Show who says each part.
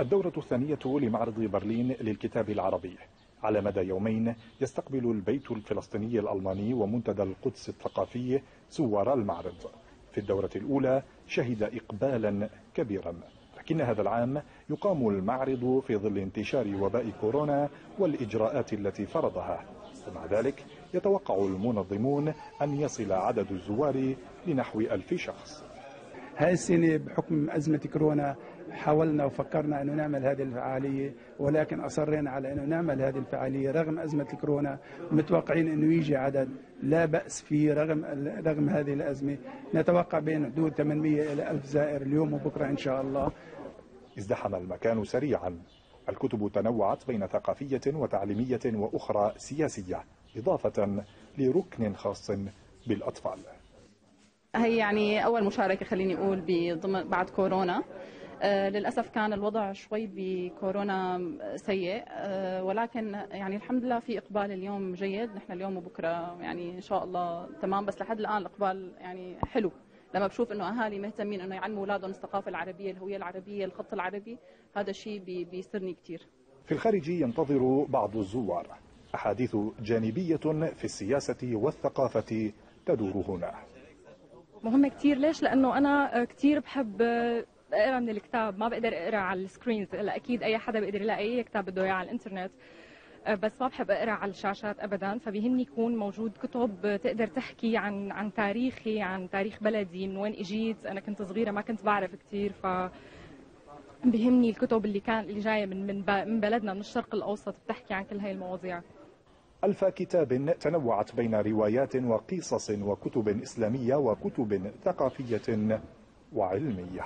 Speaker 1: الدورة الثانية لمعرض برلين للكتاب العربي. على مدى يومين يستقبل البيت الفلسطيني الألماني ومنتدى القدس الثقافي سوار المعرض. في الدورة الأولى شهد إقبالا كبيرا. لكن هذا العام يقام المعرض في ظل انتشار وباء كورونا والإجراءات التي فرضها. ومع ذلك يتوقع المنظمون أن يصل عدد الزوار لنحو ألف شخص.
Speaker 2: هاي السنة بحكم أزمة كورونا حاولنا وفكرنا أنه نعمل هذه الفعالية ولكن أصرينا على أنه نعمل هذه الفعالية رغم أزمة الكورونا متوقعين أنه يجي عدد؟ لا بأس فيه رغم رغم هذه الأزمة. نتوقع بين حدود 800 إلى 1000 زائر اليوم وبكرة إن شاء الله.
Speaker 1: ازدحم المكان سريعا. الكتب تنوعت بين ثقافية وتعليمية وأخرى سياسية إضافة لركن خاص بالأطفال.
Speaker 3: هي يعني أول مشاركة خليني أقول بضمن بعد كورونا. آه، للأسف كان الوضع شوي بكورونا سيء. آه، ولكن يعني الحمد لله في إقبال اليوم جيد. نحن اليوم وبكرة يعني إن شاء الله تمام. بس لحد الآن الإقبال يعني حلو. لما بشوف إنه أهالي مهتمين إنه يعلموا أولادهم الثقافة العربية الهوية العربية الخط العربي هذا الشيء بيسرني كثير
Speaker 1: في الخارج ينتظر بعض الزوار. أحاديث جانبية في السياسة والثقافة تدور هنا.
Speaker 4: مهمة كثير ليش؟ لأنه أنا كثير بحب أقرأ من الكتاب. ما بقدر أقرأ على ال screens. الا أكيد أي حدا بيقدر يلاقي أي كتاب بده إياه على الإنترنت. بس ما بحب أقرأ على الشاشات ابدا. فبيهمني يكون موجود كتب تقدر تحكي عن عن تاريخي عن تاريخ بلدي من وين إجيت. أنا كنت صغيرة ما كنت بعرف كثير ف بيهمني الكتب اللي كان اللي جاية من من بلدنا من الشرق الأوسط بتحكي عن كل هاي المواضيع.
Speaker 1: ألف كتاب تنوعت بين روايات وقصص وكتب إسلامية وكتب ثقافية وعلمية.